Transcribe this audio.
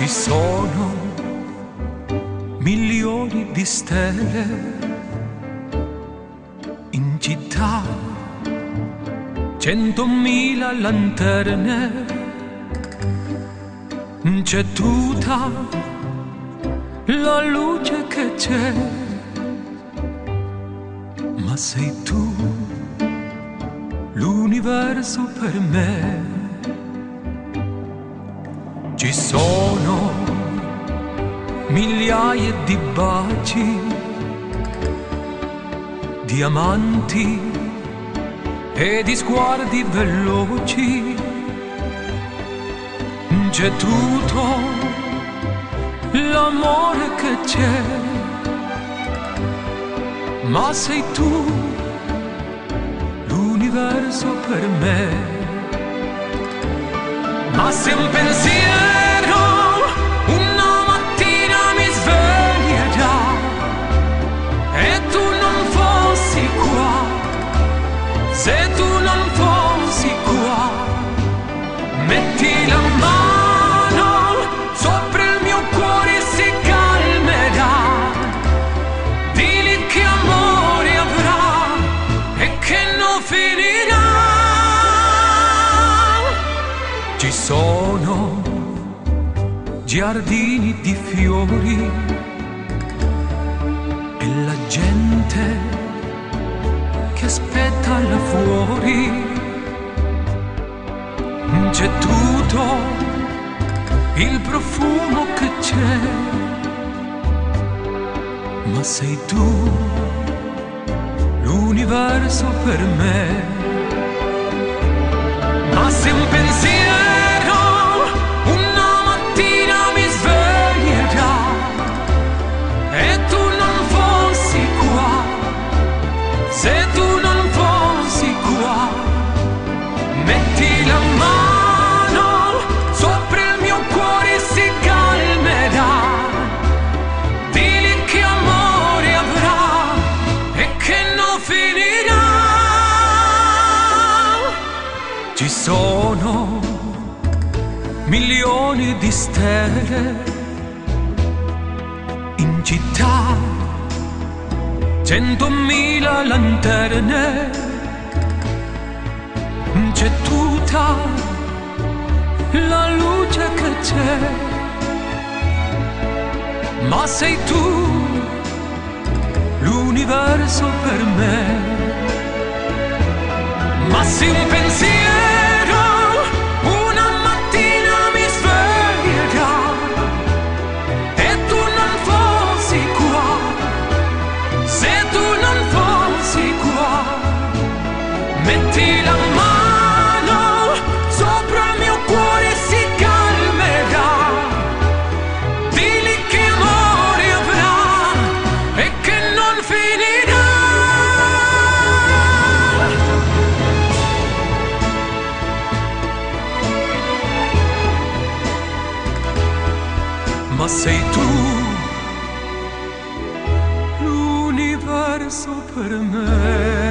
Ci sono milioni di stelle in città, centomila lanterne, c'è tutta la luce che c'è, ma sei tu l'universo per me. Ci sono migliaia di baci, diamanti e di sguardi veloci. C'è tutto l'amore che c'è, ma sei tu l'universo per me. Ma se un pensiero se tu non fossi qua, metti la mano sopra il mio cuore e si calmerà. Dili che amore avrà e che non finirà. Ci sono giardini di fiori là fuori. C'è tutto il profumo che c'è, ma sei tu l'universo per me. Sono milioni di stelle in città, centomila lanterne, c'è tutta la luce che c'è, ma sei tu l'universo per me. Ma se un pensiero sopra mio cuore si calmerà. Dili che amore avrà e che non finirà. Ma sei tu l'universo per me.